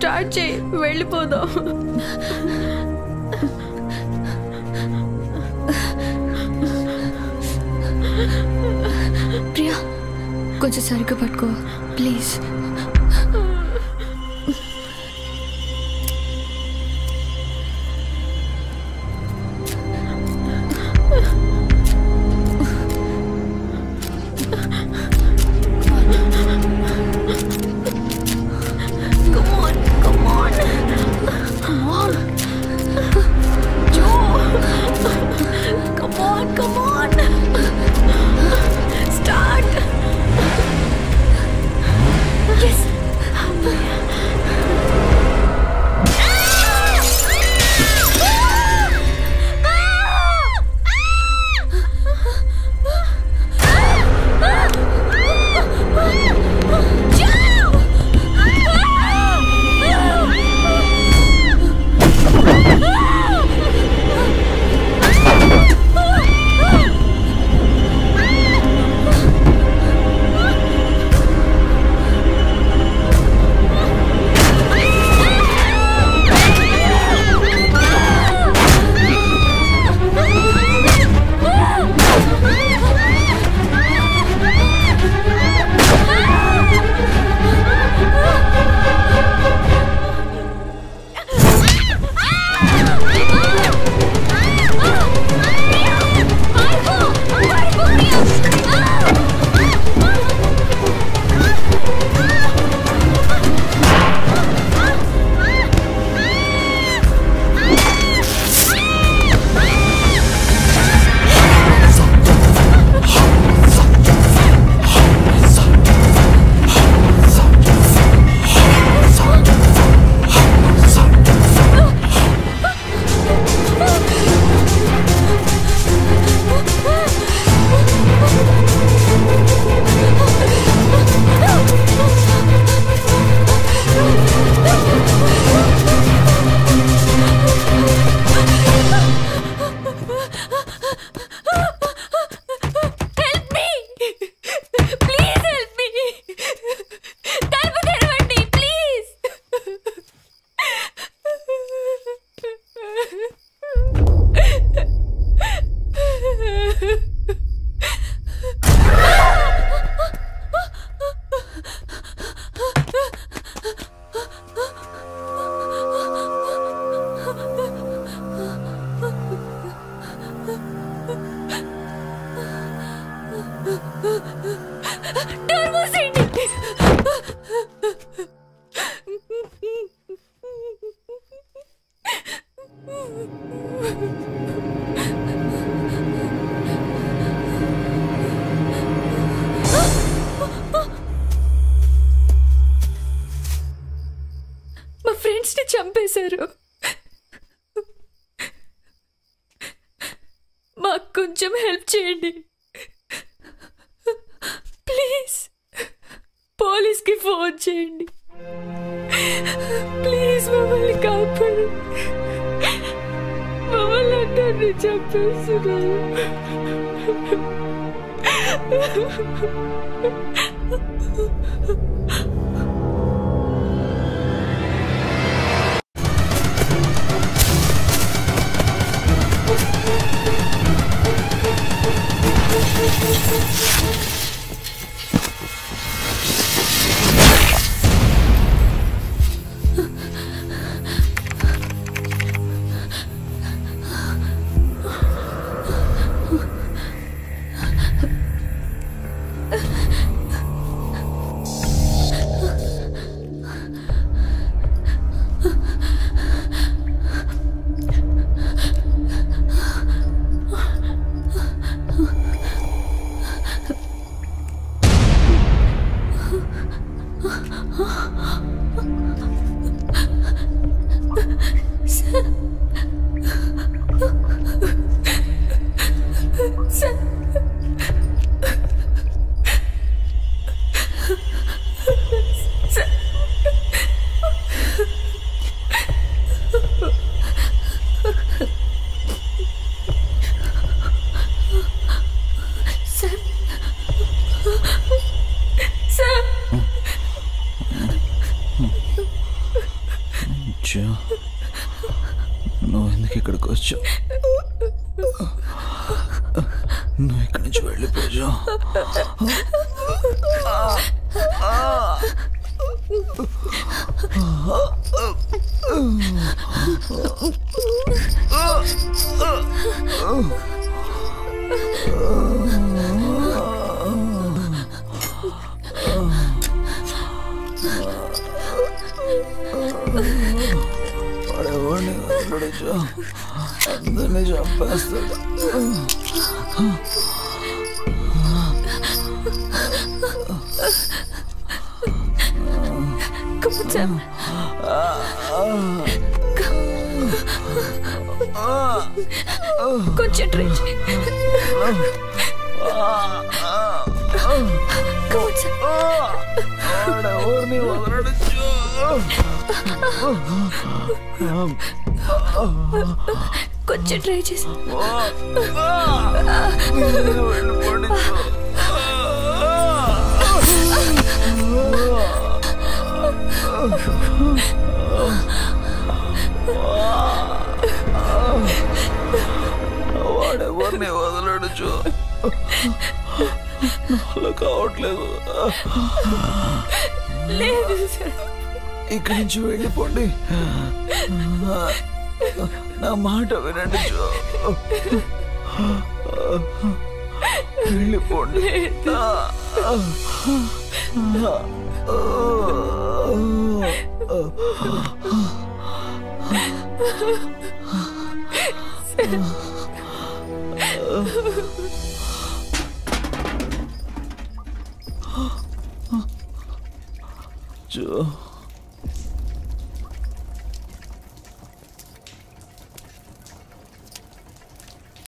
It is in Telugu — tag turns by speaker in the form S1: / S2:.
S1: స్టార్ట్ చేయి. వెళ్ళిపోదాం.
S2: ప్రియా కొంచెం సరిగ్గా పట్టుకో. ప్లీజ్.
S1: చంపేశారు. మాకు కొంచెం హెల్ప్ చేయండి. ప్లీజ్ పోలీస్కి ఫోన్ చేయండి. ప్లీజ్ మమ్మల్ని కాపాడు. మమ్మల్ని అందరినీ చంపేస్తున్నారు. Ha ha ha ha.
S3: నువ్వు ఎందుకు ఇక్కడికి వచ్చావు? నువ్వు ఇక్కడి నుంచి వెళ్ళిపోయా Oh பிடிச்சோம் அந்த நிஜம் பேசுறது
S2: Come on. Concentrate. Come on. కొంచెం ట్రై చేసి.
S3: వాడెవరిని వదలడచ్చు? అలా కావట్లేదు
S2: లేదు సార్.
S3: ఇక్కడి నుంచి వెళ్ళిపోండి నా మాట వినండి జో వెళ్ళిపోండి జో